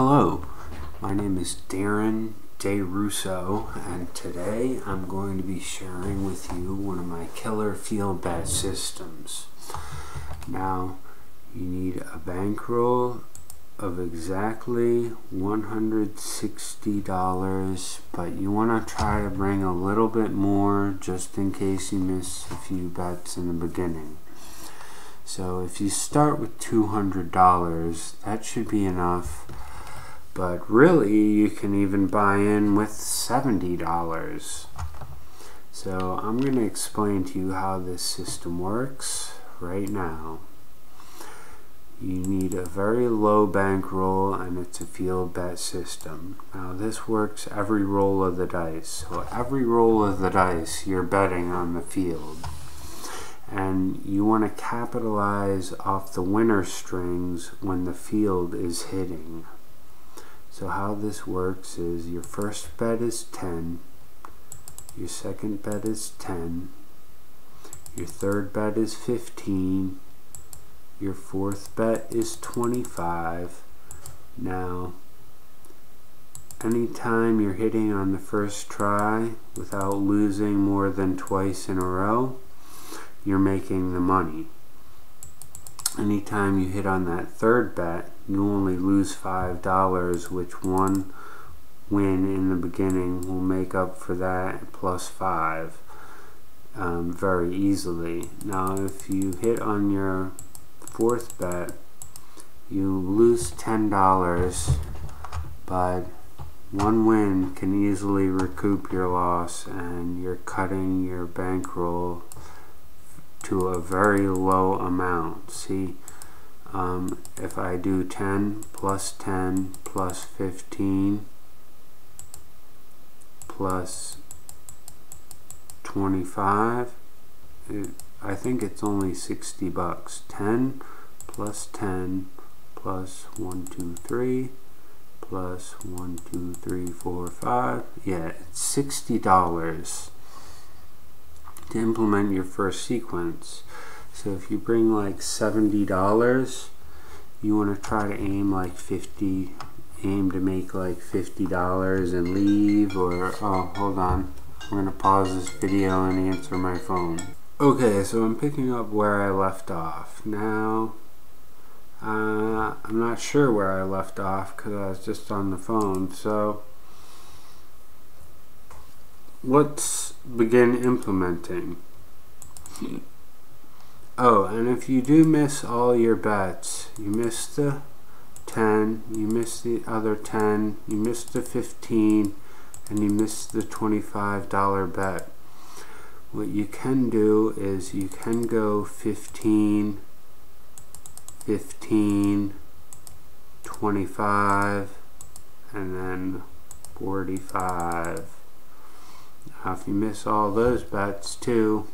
Hello, my name is Darren Des Ruisseaux, and today I'm going to be sharing with you one of my killer field bet systems. Now, you need a bankroll of exactly $160, but you want to try to bring a little bit more just in case you miss a few bets in the beginning. So if you start with $200, that should be enough but really you can even buy in with $70 so I'm going to explain to you how this system works right now. You need a very low bankroll and it's a field bet system. Now this works every roll of the dice. So every roll of the dice you're betting on the field. And you want to capitalize off the winner strings when the field is hitting so how this works is your first bet is 10, your second bet is 10, your third bet is 15, your fourth bet is 25. Now, anytime you're hitting on the first try without losing more than twice in a row, you're making the money anytime you hit on that third bet, you only lose $5, which one win in the beginning will make up for that plus 5 um, very easily. Now if you hit on your fourth bet, you lose $10, but one win can easily recoup your loss and you're cutting your bankroll to a very low amount. See, um, if I do 10 plus 10 plus 15 plus 25, it, I think it's only 60 bucks. 10 plus 10 plus 1, 2, 3 plus 1, 2, 3, 4, 5. Yeah, it's $60 to implement your first sequence. So if you bring like $70, you want to try to aim like 50, aim to make like $50 and leave or, oh, hold on. I'm going to pause this video and answer my phone. Okay, so I'm picking up where I left off. Now, uh, I'm not sure where I left off because I was just on the phone. So, let's begin implementing. Oh, and if you do miss all your bets, you miss the 10, you miss the other 10, you miss the 15, and you miss the $25 bet. What you can do is you can go 15, 15, 25, and then 45. Now if you miss all those bets too,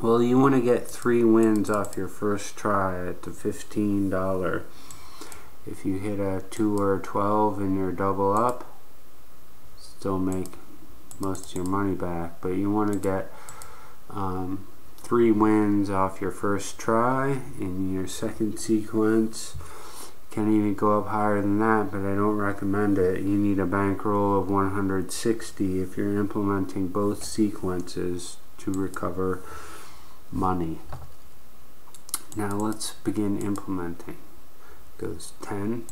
well you want to get three wins off your first try at the $15. If you hit a 2 or a 12 and you're double up, still make most of your money back. But you want to get um, three wins off your first try in your second sequence can even go up higher than that, but I don't recommend it. You need a bankroll of 160 if you're implementing both sequences to recover money. Now let's begin implementing. Goes 10,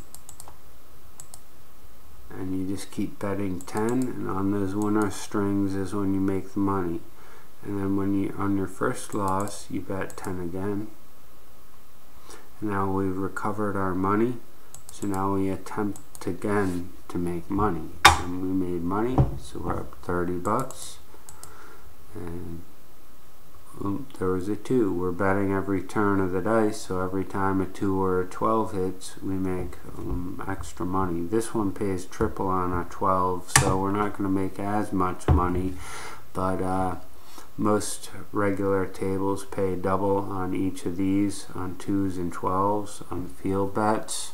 and you just keep betting 10, and on those winner strings is when you make the money. And then when you on your first loss, you bet 10 again. Now we've recovered our money, so now we attempt again to make money. And we made money, so we're up 30 bucks. And um, there was a 2. We're betting every turn of the dice, so every time a 2 or a 12 hits, we make um, extra money. This one pays triple on a 12, so we're not going to make as much money, but uh, most regular tables pay double on each of these on 2s and 12s on field bets.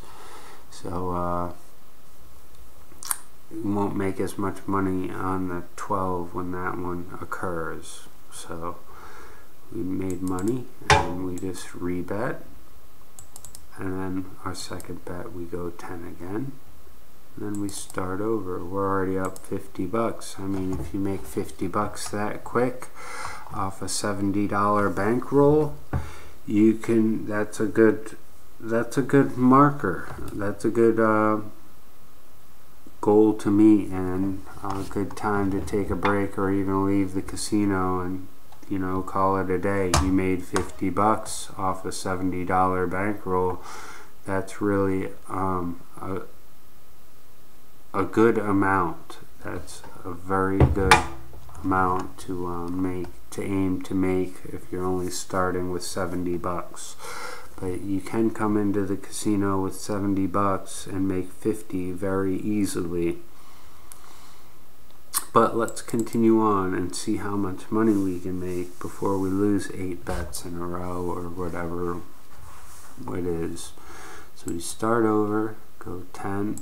So uh, you won't make as much money on the 12 when that one occurs. So we made money and we just rebet. and then our second bet we go 10 again. Then we start over. We're already up 50 bucks. I mean if you make 50 bucks that quick off a $70 bankroll you can that's a good that's a good marker. That's a good uh, goal to meet and a good time to take a break or even leave the casino and you know call it a day. You made 50 bucks off a $70 bankroll. That's really um, a, a good amount. That's a very good amount to um, make to aim to make if you're only starting with 70 bucks. But you can come into the casino with 70 bucks and make 50 very easily but let's continue on and see how much money we can make before we lose eight bets in a row or whatever it is. So we start over go 10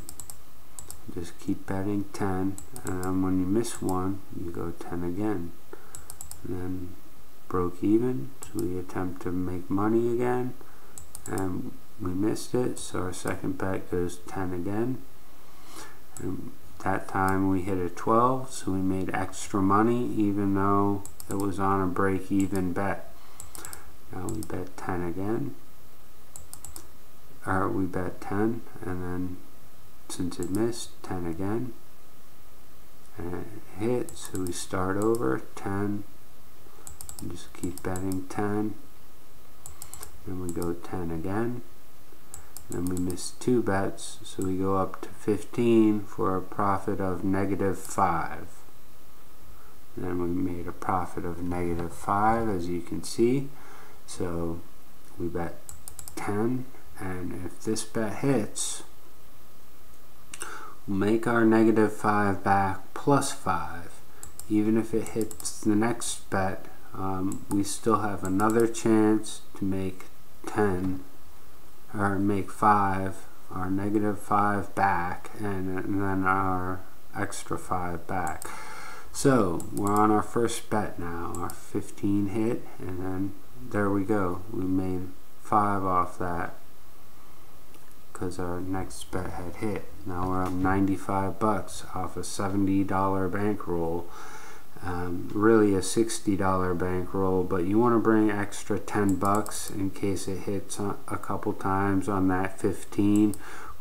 just keep betting 10 and then when you miss one you go 10 again. And then broke even so we attempt to make money again and we missed it. So our second bet goes 10 again. And that time we hit a 12 so we made extra money even though it was on a break even bet. Now we bet 10 again. Or we bet 10 and then since it missed 10 again. And it hit so we start over 10 and just keep betting 10 then we go 10 again then we miss two bets so we go up to 15 for a profit of negative 5 then we made a profit of negative 5 as you can see. So we bet 10 and if this bet hits we'll make our negative 5 back plus 5 even if it hits the next bet um, we still have another chance to make 10 or make 5 our negative 5 back and, and then our extra 5 back. So we're on our first bet now our 15 hit and then there we go. We made 5 off that because our next bet had hit. Now we're up 95 bucks off a $70 bankroll um, really a $60 bankroll but you want to bring extra 10 bucks in case it hits a couple times on that 15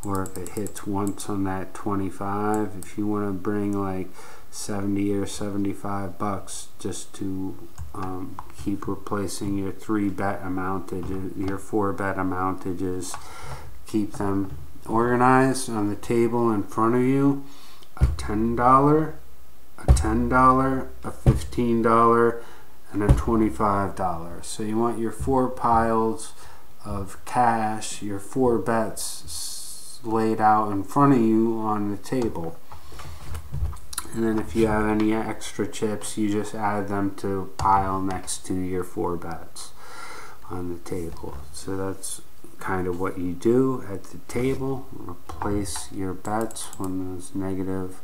or if it hits once on that 25 if you want to bring like 70 or 75 bucks just to um, keep replacing your three bet amountages your four bet amountages keep them organized on the table in front of you a $10 a $10, a $15, and a $25. So you want your four piles of cash, your four bets laid out in front of you on the table. And then if you have any extra chips, you just add them to pile next to your four bets on the table. So that's kind of what you do at the table. Replace your bets when those negative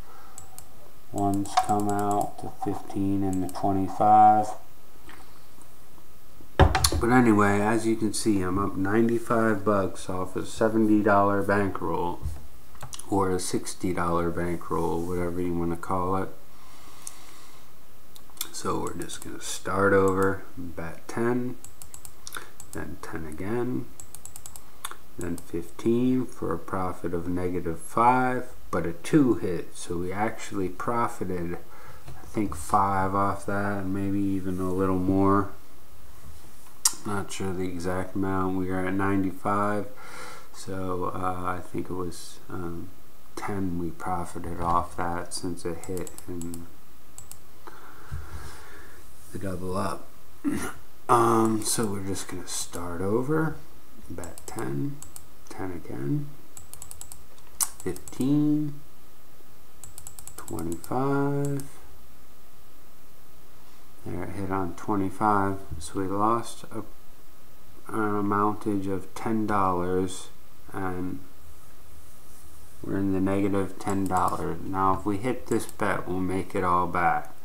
ones come out, the 15 and the 25. But anyway, as you can see, I'm up 95 bucks off a $70 bankroll or a $60 bankroll, whatever you want to call it. So we're just going to start over, bet 10, then 10 again, then 15 for a profit of negative 5 but a 2 hit so we actually profited I think 5 off that maybe even a little more. Not sure the exact amount. We are at 95 so uh, I think it was um, 10 we profited off that since it hit and the double up. Um, so we're just gonna start over. Bet 10 10 again 15, 25. There, it hit on 25. So we lost a, an amountage of $10 and we're in the negative $10. Now if we hit this bet, we'll make it all back.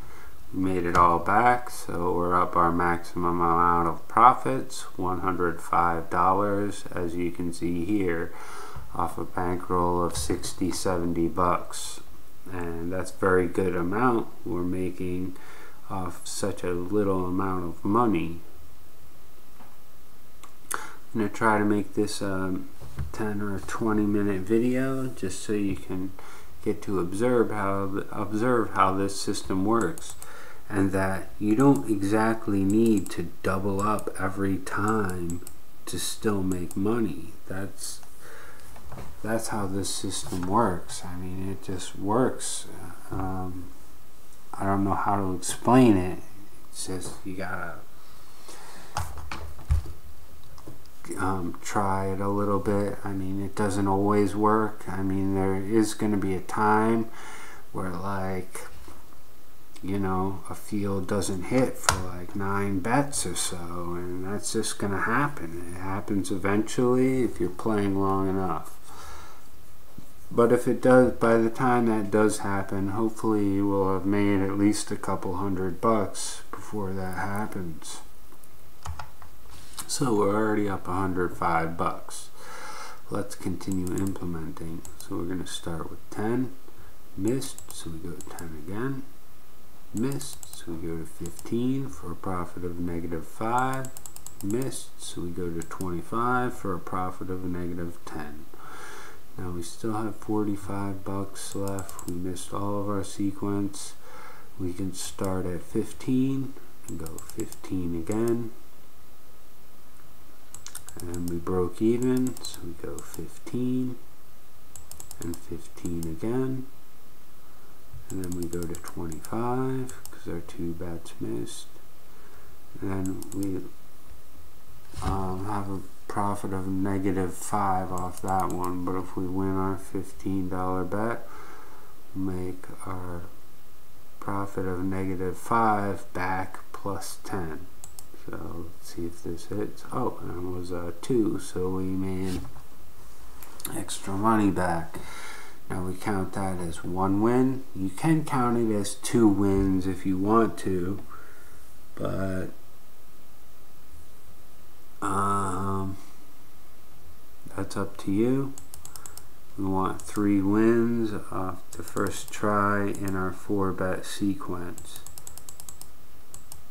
We made it all back, so we're up our maximum amount of profits, $105, as you can see here, off a bankroll of 60, 70 bucks. And that's very good amount we're making off such a little amount of money. I'm going to try to make this a um, 10 or 20 minute video just so you can get to observe how observe how this system works and that you don't exactly need to double up every time to still make money. That's that's how this system works. I mean, it just works. Um, I don't know how to explain it. It's just you gotta um, try it a little bit. I mean, it doesn't always work. I mean, there is going to be a time where like you know, a field doesn't hit for like nine bets or so, and that's just going to happen. It happens eventually if you're playing long enough. But if it does, by the time that does happen, hopefully you will have made at least a couple hundred bucks before that happens. So we're already up 105 bucks. Let's continue implementing. So we're going to start with 10, missed, so we go to 10 again missed, so we go to 15 for a profit of negative 5, missed, so we go to 25 for a profit of negative 10. Now we still have 45 bucks left. We missed all of our sequence. We can start at 15 and go 15 again. And we broke even, so we go 15 and 15 again and then we go to 25 because our two bets missed and then we um, have a profit of negative 5 off that one but if we win our $15 bet make our profit of negative 5 back plus 10 so let's see if this hits. Oh and it was a 2 so we made extra money back. Now we count that as one win. You can count it as two wins if you want to, but um, that's up to you. We want three wins off the first try in our four bet sequence.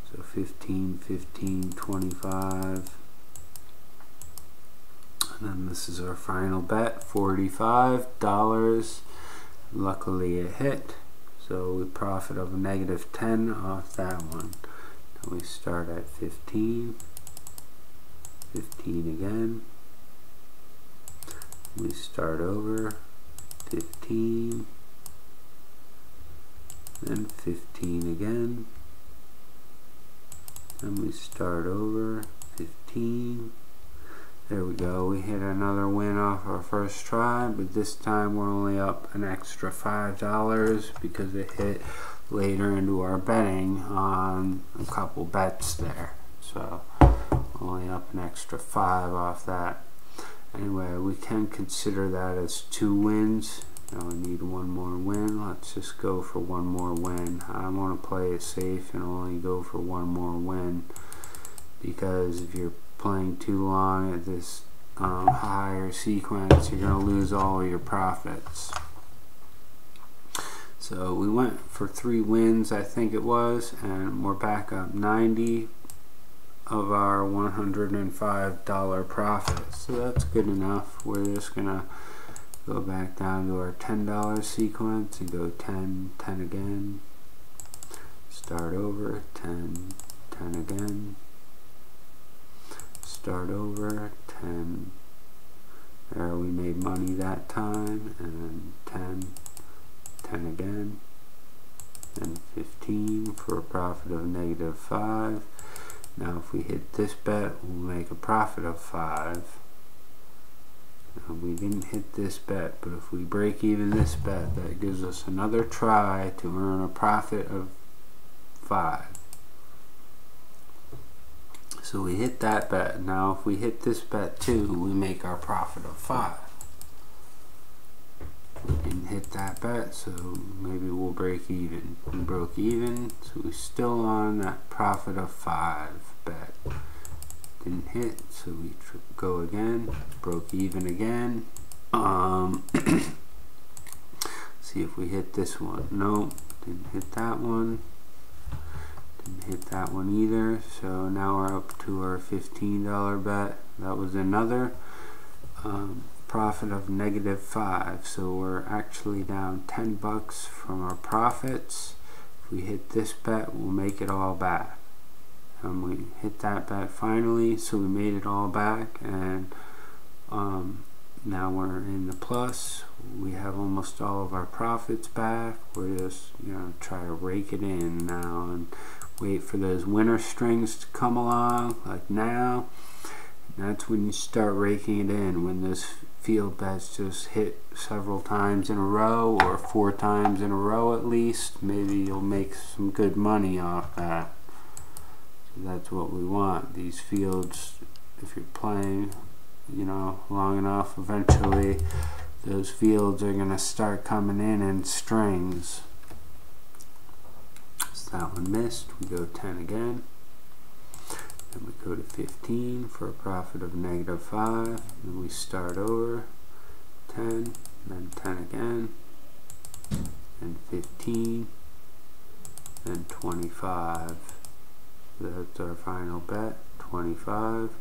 So 15, 15, 25. And then this is our final bet, $45. Luckily it hit. So we profit of a negative 10 off that one. Now we start at 15. 15 again. We start over. 15. Then 15 again. And we start over. 15. There we go. We hit another win off our first try, but this time we're only up an extra $5 because it hit later into our betting on a couple bets there. So only up an extra 5 off that. Anyway, we can consider that as two wins. Now we need one more win. Let's just go for one more win. I want to play it safe and only go for one more win because if you're playing too long at this um, higher sequence, you're going to lose all your profits. So we went for three wins, I think it was, and we're back up 90 of our $105 profit. So that's good enough. We're just going to go back down to our $10 sequence and go 10, 10 again. Start over, 10, 10 again start over 10 there we made money that time and then 10 10 again and 15 for a profit of negative 5 now if we hit this bet we'll make a profit of 5 now we didn't hit this bet but if we break even this bet that gives us another try to earn a profit of 5 so we hit that bet. Now if we hit this bet too, we make our profit of 5. Didn't hit that bet, so maybe we'll break even. We broke even, so we're still on that profit of five bet. Didn't hit, so we go again, broke even again. Um, see if we hit this one. No, didn't hit that one. Didn't hit that one either. So now we're up to our $15 bet. That was another. Um, profit of negative five. So we're actually down 10 bucks from our profits. If we hit this bet we'll make it all back. And we hit that bet finally so we made it all back. And um, now we're in the plus. We have almost all of our profits back. We're just you know try to rake it in now and wait for those winner strings to come along like now. That's when you start raking it in when those field bets just hit several times in a row or four times in a row at least maybe you'll make some good money off that. So that's what we want. These fields if you're playing you know long enough eventually those fields are gonna start coming in in strings. So that one missed. We go 10 again then we go to 15 for a profit of negative 5. Then we start over 10, then 10 again, and 15, then 25. That's our final bet, 25.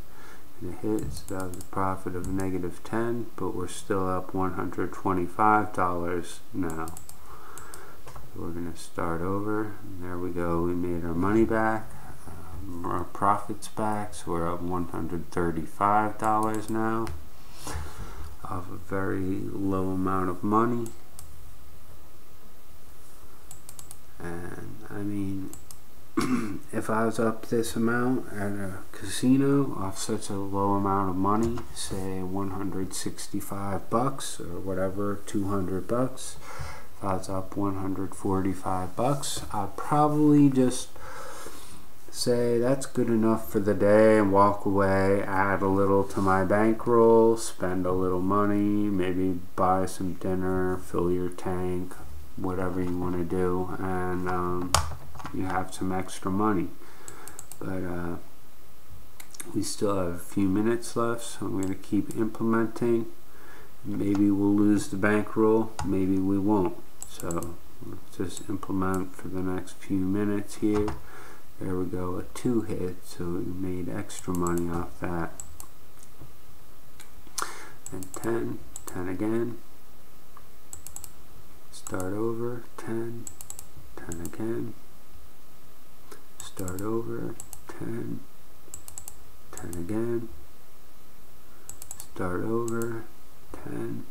And it hits, that was a profit of negative 10, but we're still up $125 now. So we're going to start over. And there we go, we made our money back Uh, profits back so we're up $135 now of a very low amount of money. And I mean if I was up this amount at a casino off such a low amount of money say 165 bucks or whatever 200 bucks if I was up 145 bucks I'd probably just say that's good enough for the day and walk away, add a little to my bankroll, spend a little money, maybe buy some dinner, fill your tank, whatever you want to do, and um, you have some extra money. But uh, we still have a few minutes left, so I'm going to keep implementing. Maybe we'll lose the bankroll, maybe we won't. So let's just implement for the next few minutes here. There we go, a two hit, so we made extra money off that. And 10, 10 again. Start over, 10, 10 again. Start over, 10, 10 again. Start over, 10.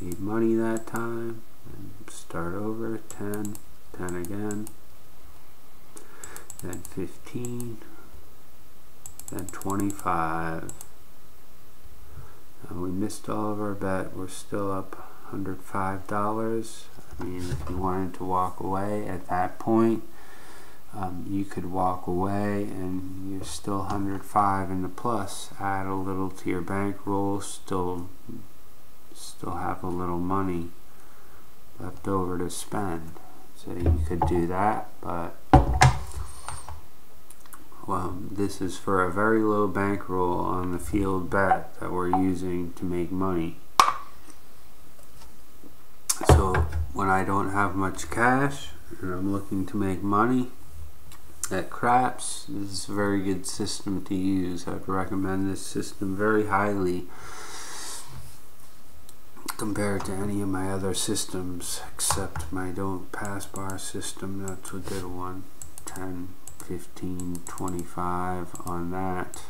Made money that time. And start over, 10, 10 again then 15, then 25. we missed all of our bet. We're still up $105. I mean, if you wanted to walk away at that point, um, you could walk away and you're still 105 in the plus. Add a little to your bankroll, still, still have a little money left over to spend. So you could do that, but well, this is for a very low bankroll on the field bet that we're using to make money. So when I don't have much cash and I'm looking to make money at craps, this is a very good system to use. I'd recommend this system very highly compared to any of my other systems except my don't pass bar system. That's a good one. 10 15 25 on that.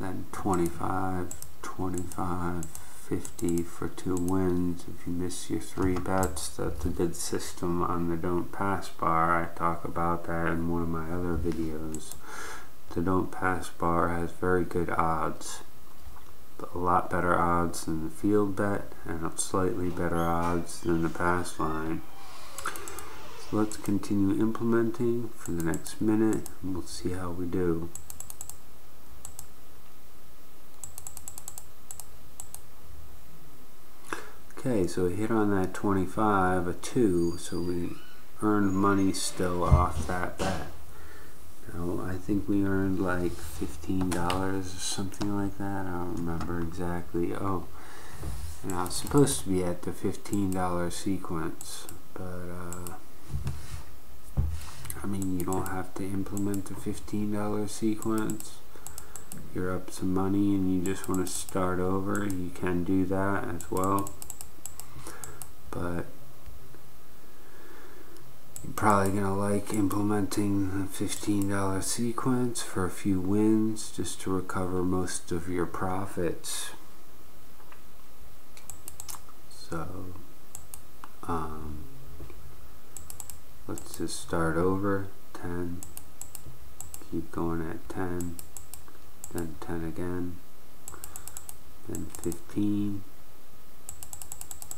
Then 25 25 50 for two wins. If you miss your three bets that's a good system on the don't pass bar. I talk about that in one of my other videos. The don't pass bar has very good odds. A lot better odds than the field bet and slightly better odds than the pass line let's continue implementing for the next minute and we'll see how we do. Okay, so we hit on that 25, a 2, so we earned money still off that bet. Now, I think we earned like $15 or something like that. I don't remember exactly. Oh, and I was supposed to be at the $15 sequence, but uh, I mean, you don't have to implement the $15 sequence. You're up some money and you just want to start over, you can do that as well. But you're probably going to like implementing the $15 sequence for a few wins just to recover most of your profits. So, um, let's just start over. 10 keep going at 10 then 10 again. Then 15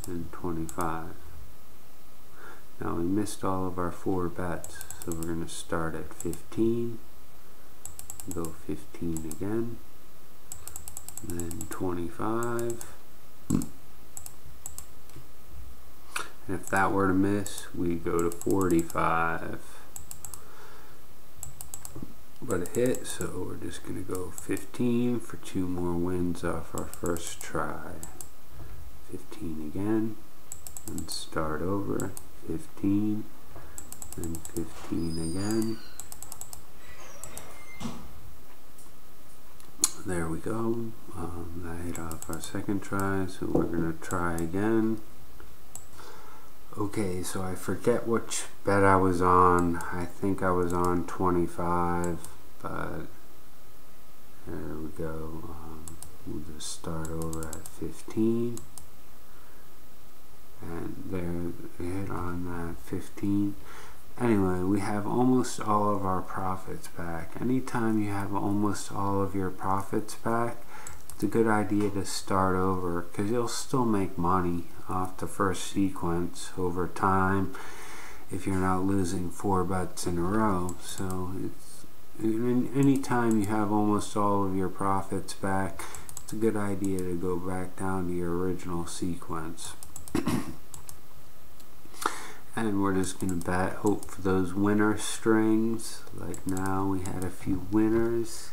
then 25 now we missed all of our four bets so we're going to start at 15 go 15 again. Then 25 And if that were to miss, we go to 45. But it hit, so we're just going to go 15 for two more wins off our first try. 15 again, and start over. 15, and 15 again. There we go. Um, that hit off our second try, so we're going to try again. Okay, so I forget which bet I was on. I think I was on 25, but there we go. Um, we'll just start over at 15. And there, hit on that 15. Anyway, we have almost all of our profits back. Anytime you have almost all of your profits back, it's a good idea to start over because you'll still make money off the first sequence over time if you're not losing four bets in a row. So it's any time you have almost all of your profits back, it's a good idea to go back down to your original sequence. and we're just going to bet, hope for those winner strings. Like now we had a few winners.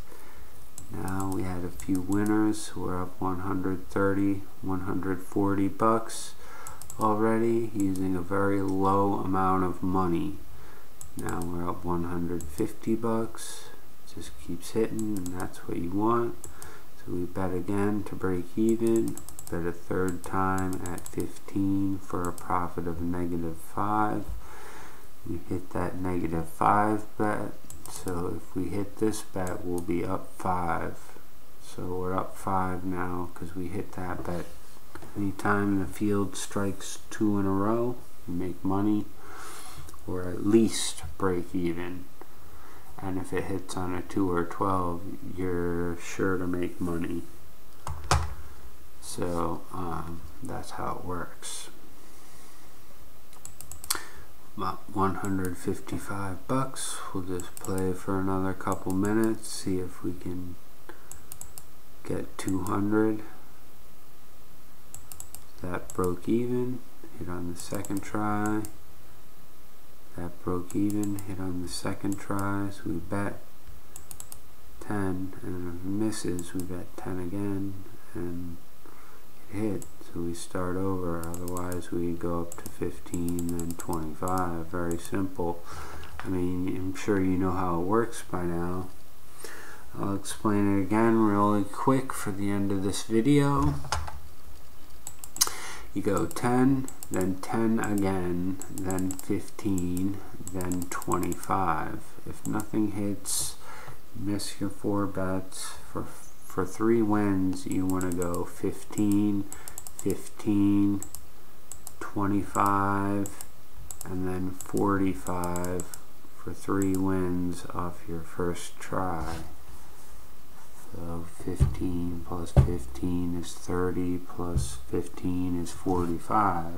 Now we had a few winners. We're up 130, 140 bucks already using a very low amount of money. Now we're up 150 bucks. Just keeps hitting and that's what you want. So we bet again to break even. Bet a third time at 15 for a profit of negative 5. We hit that negative 5 bet so if we hit this bet, we'll be up five. So we're up five now because we hit that bet. Anytime the field strikes two in a row, you make money or at least break even. And if it hits on a 2 or 12, you're sure to make money. So um, that's how it works about 155 bucks. We'll just play for another couple minutes, see if we can get 200. That broke even, hit on the second try. That broke even, hit on the second try, so we bet 10, and if it misses, we bet 10 again, and it hit so we start over? Otherwise we go up to 15 then 25 very simple. I mean I'm sure you know how it works by now. I'll explain it again really quick for the end of this video. You go 10 then 10 again then 15 then 25 if nothing hits miss your four bets. For for three wins you want to go 15 15, 25, and then 45 for three wins off your first try. So 15 plus 15 is 30 plus 15 is 45.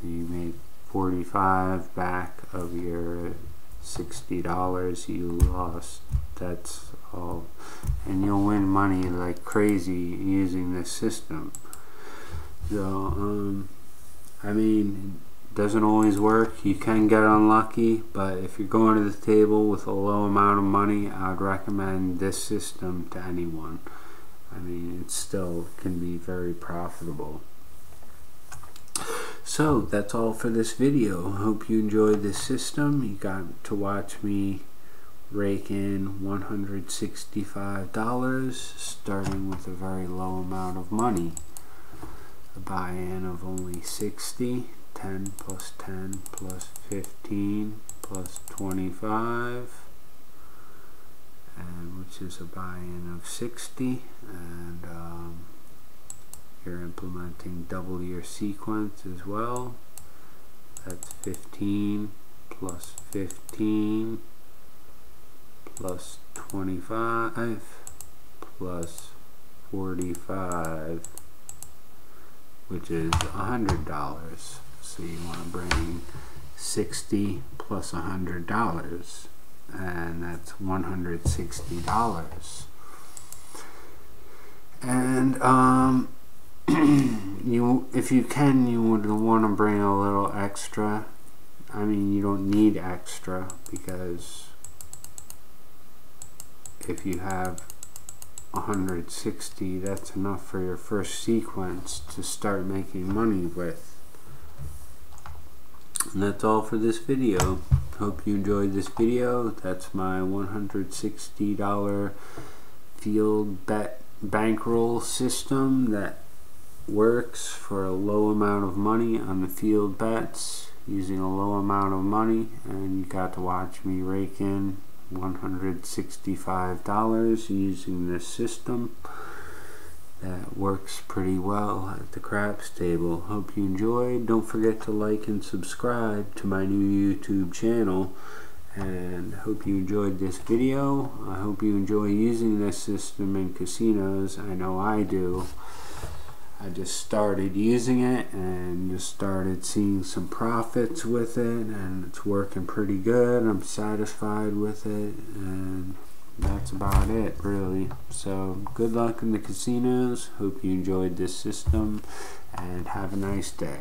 So you make 45 back of your $60 you lost. That's all. And you'll win money like crazy using this system. So, um, I mean, it doesn't always work. You can get unlucky, but if you're going to the table with a low amount of money, I'd recommend this system to anyone. I mean, it still can be very profitable. So that's all for this video. Hope you enjoyed this system. You got to watch me rake in $165 starting with a very low amount of money. A buy-in of only 60, 10 plus 10 plus 15 plus 25 and which is a buy-in of 60 and um, you're implementing double your sequence as well. That's 15 plus 15 plus 25 plus 45 which is $100. So you want to bring 60 plus $100 and that's $160. And um, you, if you can, you would want to bring a little extra. I mean, you don't need extra because if you have 160, that's enough for your first sequence to start making money with. And that's all for this video. Hope you enjoyed this video. That's my $160 field bet bankroll system that works for a low amount of money on the field bets using a low amount of money and you got to watch me rake in $165 using this system. That works pretty well at the craps table. Hope you enjoyed. Don't forget to like and subscribe to my new youtube channel. And hope you enjoyed this video. I hope you enjoy using this system in casinos. I know i do I just started using it and just started seeing some profits with it and it's working pretty good. I'm satisfied with it and that's about it really. So good luck in the casinos. Hope you enjoyed this system and have a nice day.